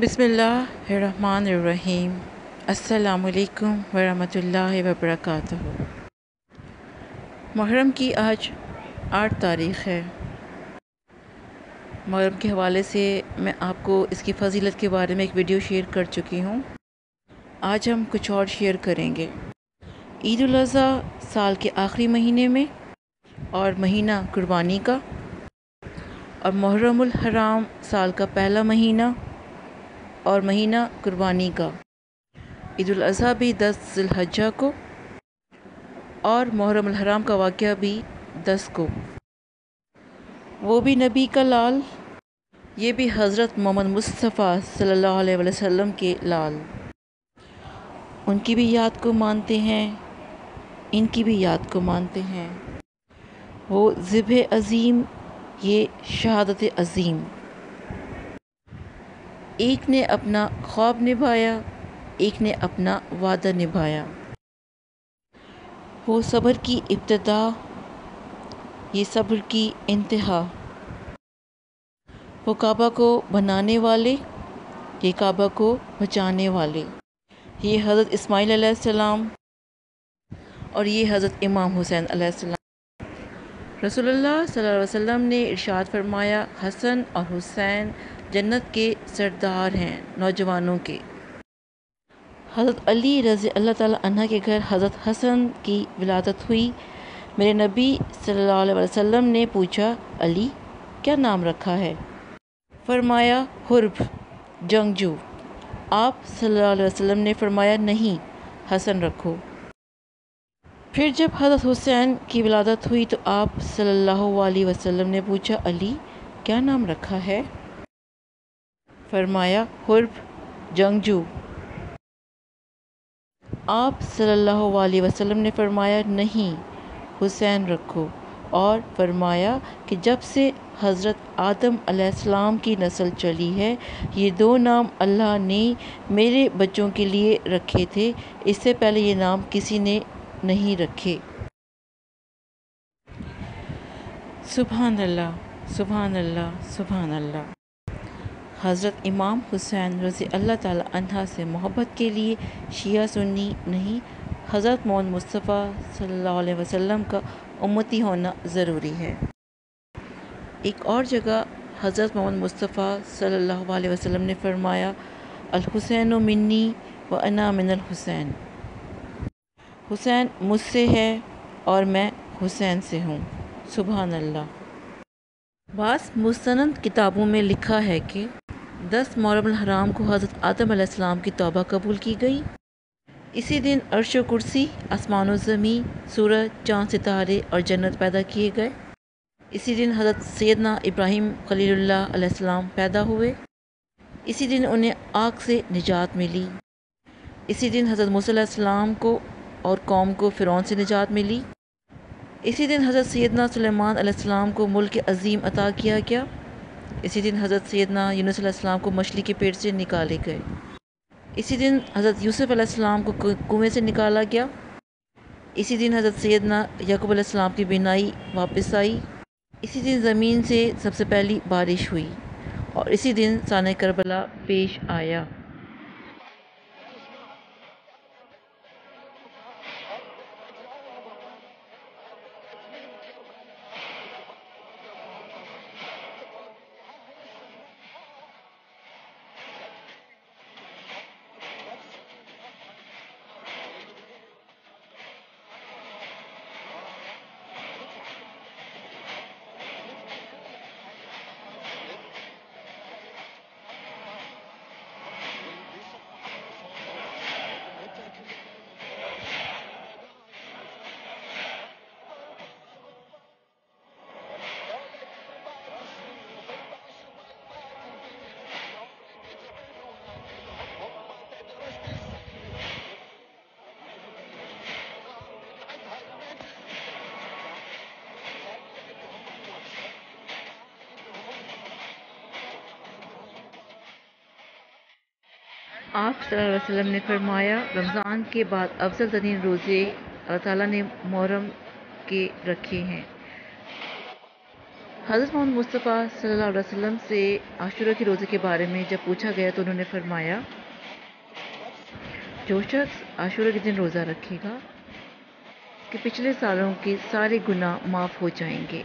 बिसमीम अस्सलामुअलैकुम वरहमतुल्लाहि वबरकातुहू। मुहर्रम की आज आठ तारीख़ है। मुहर्रम के हवाले से मैं आपको इसकी फजीलत के बारे में एक वीडियो शेयर कर चुकी हूँ। आज हम कुछ और शेयर करेंगे। ईद अज़हा साल के आखिरी महीने में और महीना कुर्बानी का। और मुहर्रमुल हराम साल का पहला महीना और महीना कुर्बानी का। ईद अजी भी दस ज़िलहज्जा को और मुहर्रम हराम का वाक़ भी दस को। वो भी नबी का लाल, ये भी हज़रत मोहम्मद मुस्तफ़ा सल्लल्लाहु अलैहि वसल्लम के लाल। उनकी भी याद को मानते हैं, इनकी भी याद को मानते हैं। वो ज़िब अज़ीम, ये शहादत अज़ीम। एक ने अपना ख्वाब निभाया, एक ने अपना वादा निभाया। वो सब्र की इब्तदा, ये सब्र की इंतहा। वो काबा को बनाने वाले, ये काबा को बचाने वाले। ये हज़रत इस्माईल सलाम और ये हज़रत इमाम हुसैन सलाम। अलैहि वसल्लम ने इरशाद फरमाया, हसन और हुसैन जन्नत के सरदार हैं, नौजवानों के। हज़रत अली रज़ी अल्लाह ताला के घर हज़रत हसन की विलादत हुई। मेरे नबी सल्लल्लाहु अलैहि वसल्लम ने पूछा, अली, क्या नाम रखा है? फरमाया, हुर्ब, जंगजू। आप सल्लल्लाहु अलैहि वसल्लम ने फरमाया, नहीं, हसन रखो। फिर जब हज़रत हुसैन की विलादत हुई तो आप सल्लल्लाहु अलैहि वसल्लम ने पूछा, अली, क्या नाम रखा है? फरमाया, हुर्ब, जंगजू। आप सल्लल्लाहु अलैहि वसल्लम ने फरमाया, नहीं, हुसैन रखो। और फरमाया कि जब से हज़रत आदम अलैहिस्सलाम की नस्ल चली है, ये दो नाम अल्लाह ने मेरे बच्चों के लिए रखे थे। इससे पहले ये नाम किसी ने नहीं रखे। सुबहान अल्लाह सुबहान अल्लाह सुबहान अल्लाह। हज़रत इमाम हुसैन रज़ी अल्लाह ताला से मोहब्बत के लिए शिया सुन्नी नहीं, हज़रत मोहम्मद मुस्तफ़ा सल्लल्लाहु अलैहि वसल्लम का उम्मती होना ज़रूरी है। एक और जगह हज़रत मोहम्मद मुस्तफ़ा सल्लल्लाहु अलैहि वसल्लम ने फरमाया, अल हुसैन मिन्नी व अना मिनल हुसैन। हुसैन मुझसे है और मैं हुसैन से हूँ। सुबहान अल्लाह। बास मुस्तंद किताबों में लिखा है कि दस मुहर्रम हराम को हज़रत आदम की तौबा कबूल की गई। इसी दिन अर्श कुर्सी, आसमान ज़मी सूरज, चाँद, सितारे और जन्नत पैदा किए गए। इसी दिन हज़रत सैदना इब्राहीम खलील्लाम पैदा हुए। इसी दिन उन्हें आग से निजात मिली। इसी दिन हज़रत मूसम को और कौम को फ़िरौन से निजात मिली। इसी दिन हज़रत सैदना सलेमान को मुल्क अज़ीम अता किया गया। इसी दिन हज़रत सैदना यूनसम को मछली के पेट से निकाले गए। इसी दिन हज़रत यूसुफ़ अलैहिस्सलाम को कुएँ से निकाला गया। इसी दिन हज़रत सैदना यकूब अलैहिस्सलाम की बिनाई वापस आई। इसी दिन ज़मीन से सबसे पहली बारिश हुई और इसी दिन सान करबला पेश आया। आप वसल्लम ने फरमाया, रमज़ान के बाद अफजल तरीन रोज़े अल्लाह ताला ने मुहर्रम के रखे हैं। हज़रत मोहम्मद मुस्तफ़ा सल्लल्लाहु अलैहि वसल्लम से आशुरा के रोज़े के बारे में जब पूछा गया तो उन्होंने फरमाया, जो शख्स आशुरा के दिन रोज़ा रखेगा, कि पिछले सालों के सारे गुनाह माफ़ हो जाएँगे।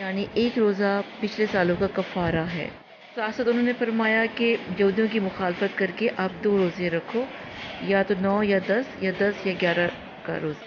यानी एक रोज़ा पिछले सालों का कफ़ारा है। साथ साथ उन्होंने फरमाया कि यहूदियों की मुखालफत करके आप दो रोज़े रखो, या तो नौ या दस या दस या ग्यारह का रोज़ा।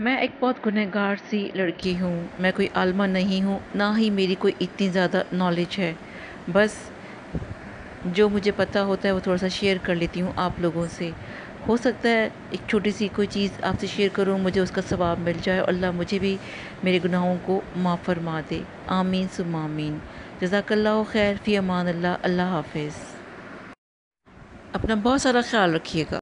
मैं एक बहुत गुनहगार सी लड़की हूँ। मैं कोई आलमा नहीं हूँ, ना ही मेरी कोई इतनी ज़्यादा नॉलेज है। बस, जो मुझे पता होता है वो थोड़ा सा शेयर कर लेती हूँ आप लोगों से। हो सकता है एक छोटी सी कोई चीज़ आपसे शेयर करूँ, मुझे उसका सवाब मिल जाए। और अल्लाह मुझे भी मेरे गुनाहों को माफ़ फरमा दे। आमीन सुम आमीन। जजाकल्ला खैर, फ़ी अमान अल्लाह अल्लाह हाफिज़। अपना बहुत सारा ख्याल रखिएगा।